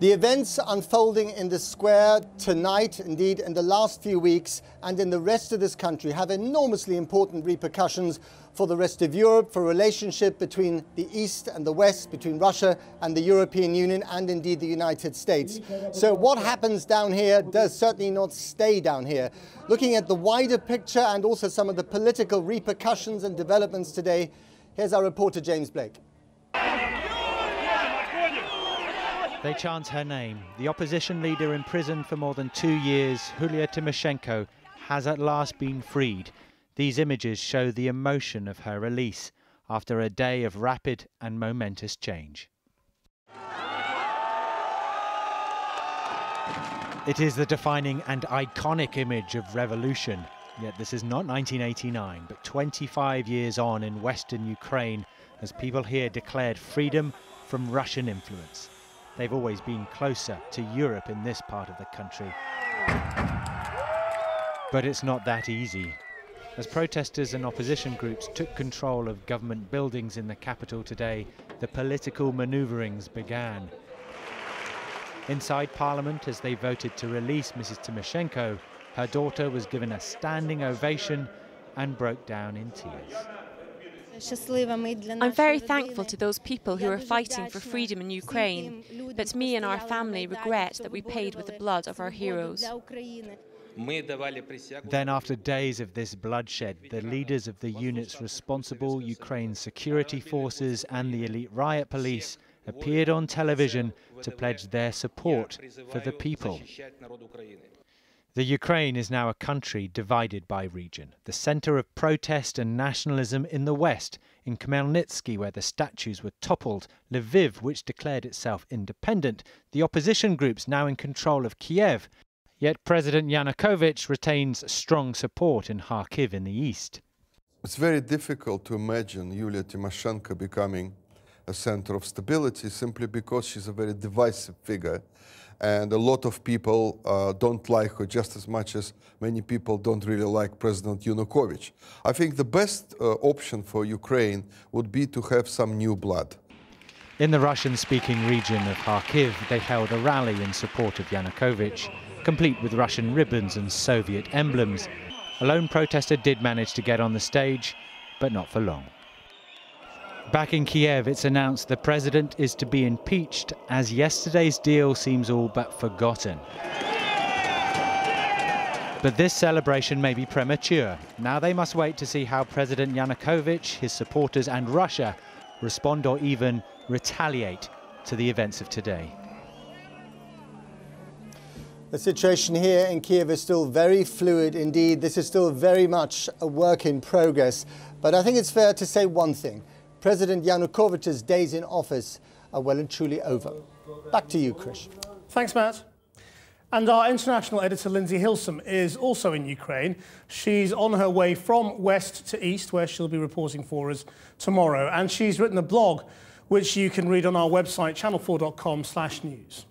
The events unfolding in the square tonight, indeed in the last few weeks and in the rest of this country have enormously important repercussions for the rest of Europe, for relationship between the East and the West, between Russia and the European Union and indeed the United States. So what happens down here does certainly not stay down here. Looking at the wider picture and also some of the political repercussions and developments today, here's our reporter James Blake. They chant her name. The opposition leader imprisoned for more than two years, Yulia Tymoshenko, has at last been freed. These images show the emotion of her release after a day of rapid and momentous change. It is the defining and iconic image of revolution. Yet this is not 1989, but 25 years on in western Ukraine as people here declared freedom from Russian influence. They've always been closer to Europe in this part of the country. But it's not that easy. As protesters and opposition groups took control of government buildings in the capital today, the political manoeuvrings began. Inside Parliament, as they voted to release Mrs. Tymoshenko, her daughter was given a standing ovation and broke down in tears. I'm very thankful to those people who are fighting for freedom in Ukraine, but me and our family regret that we paid with the blood of our heroes. Then, after days of this bloodshed, the leaders of the units responsible, Ukraine's security forces and the elite riot police, appeared on television to pledge their support for the people. The Ukraine is now a country divided by region, the center of protest and nationalism in the west, in Khmelnytsky, where the statues were toppled, Lviv, which declared itself independent, the opposition groups now in control of Kiev. Yet President Yanukovych retains strong support in Kharkiv in the east. It's very difficult to imagine Yulia Tymoshenko becoming a center of stability simply because she's a very divisive figure and a lot of people uh, don't like her just as much as many people don't really like President Yanukovych. I think the best uh, option for Ukraine would be to have some new blood. In the Russian-speaking region of Kharkiv, they held a rally in support of Yanukovych, complete with Russian ribbons and Soviet emblems. A lone protester did manage to get on the stage, but not for long. Back in Kiev, it's announced the president is to be impeached as yesterday's deal seems all but forgotten. But this celebration may be premature. Now they must wait to see how President Yanukovych, his supporters and Russia respond or even retaliate to the events of today. The situation here in Kiev is still very fluid indeed. This is still very much a work in progress. But I think it's fair to say one thing. President Yanukovych's days in office are well and truly over. Back to you, Chris. Thanks, Matt. And our international editor, Lindsey Hilsum, is also in Ukraine. She's on her way from west to east, where she'll be reporting for us tomorrow. And she's written a blog, which you can read on our website, channel4.com slash news.